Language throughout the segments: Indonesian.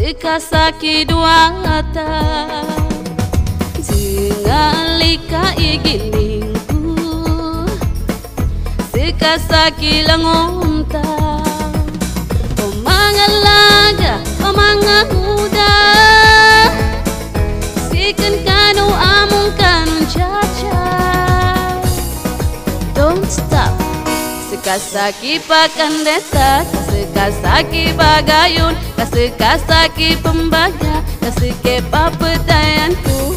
Sekasaki dua mata. Zingalika igilingku Sekasaki langomta O mga Sekasaki pakandeta Sekasaki bagayun Sekasaki pembaga Kasike papetayanku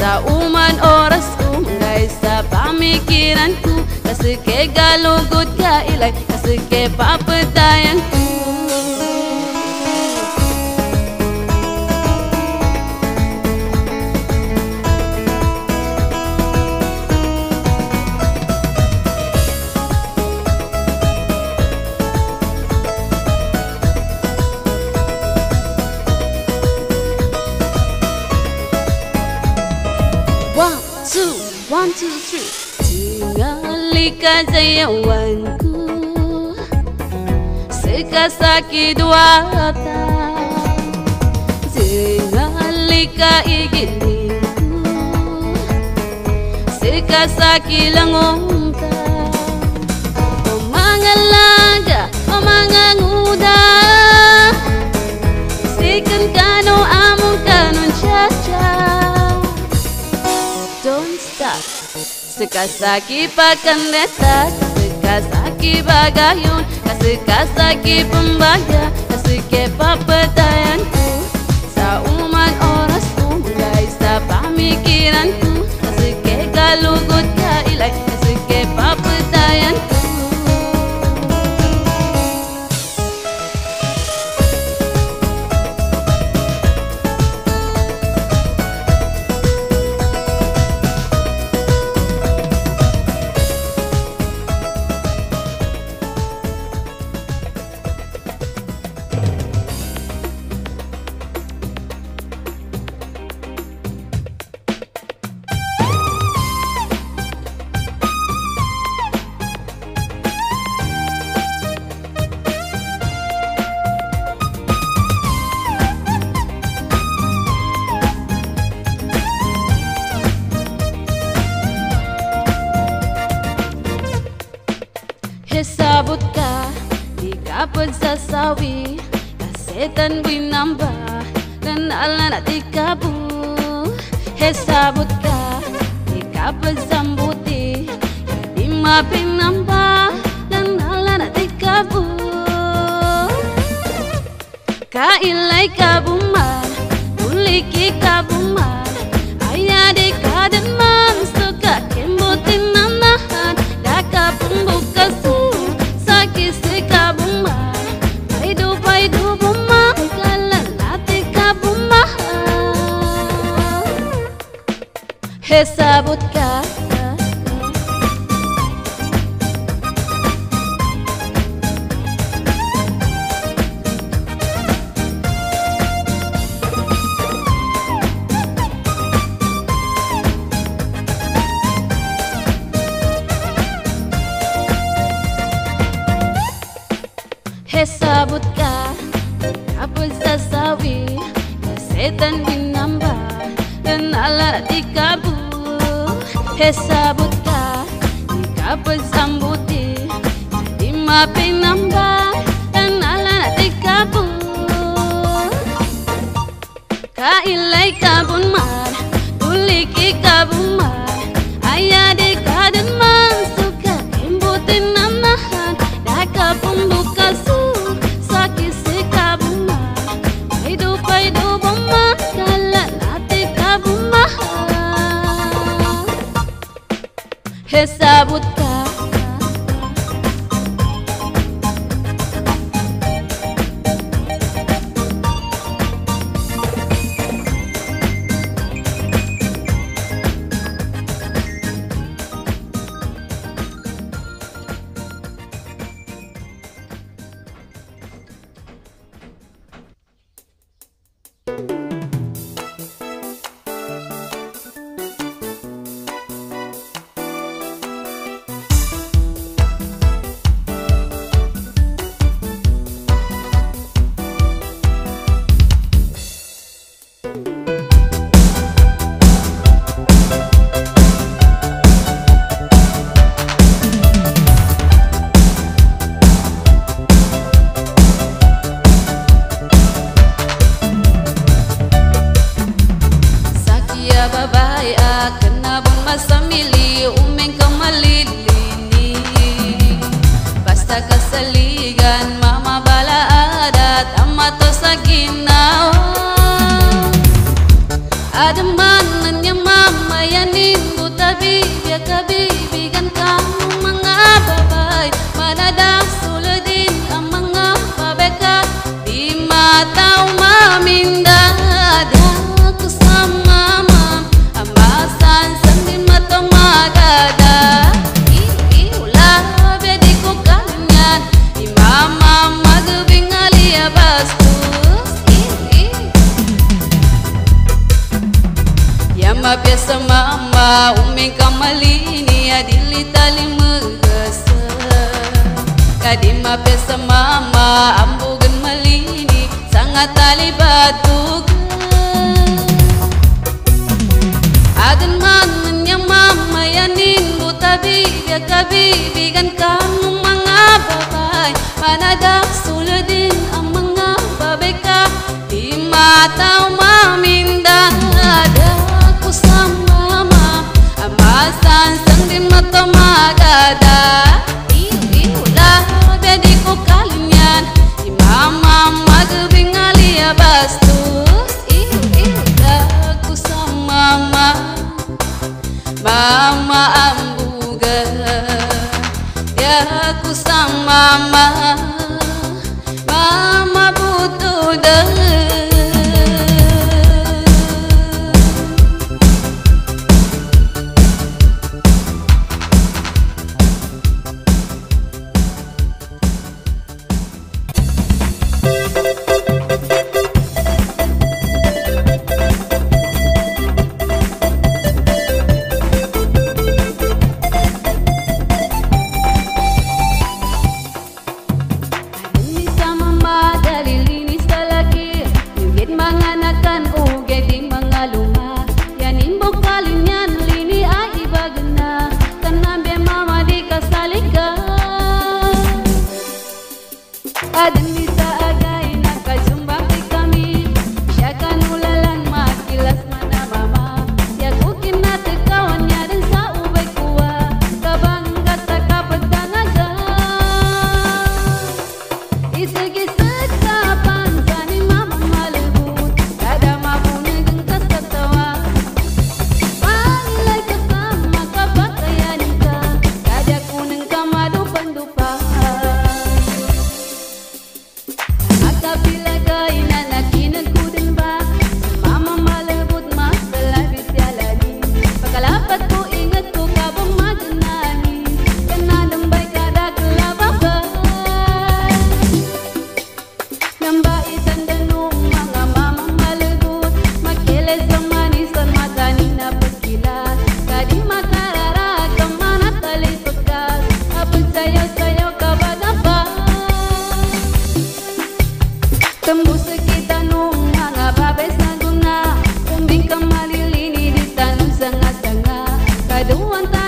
Sa uman orasku Ngay sa pamikiranku Kasike galugod ka ilay Kasike papetayanku two, one, two, three. Tingalika zayawanku Sekasaki duata Tingalika igilinku Sekasaki langonta Sekasaki pakandeta Sekasaki bagayun Sekasaki pembaga Kasike papetayanku Sa uman orasku Mulai sa pamikiranku. Kasike galugod ka ilay Kasike papetayanku Hesabot ka, di ka pagsasawi Kasetan binamba, kanala na di ka bu Hesabot ka, di ka pagsambuti Di mapinamba, kanala na di ka bu Kailay Hesabot ka Hesabot ka Kapag sasawi? Kasetan binamba Kanala di kabu Hesabot ka Di kapag sambuti Di mapinamba Kanala di kabu Kailay kabun mar Tuliki kabun mar. Ayade natali batuk Adin man niya mama yanin butabi ya kabibigan ka ng mga babae Panadak sulod din ang mga babae ka Di mataw mami Mama. do one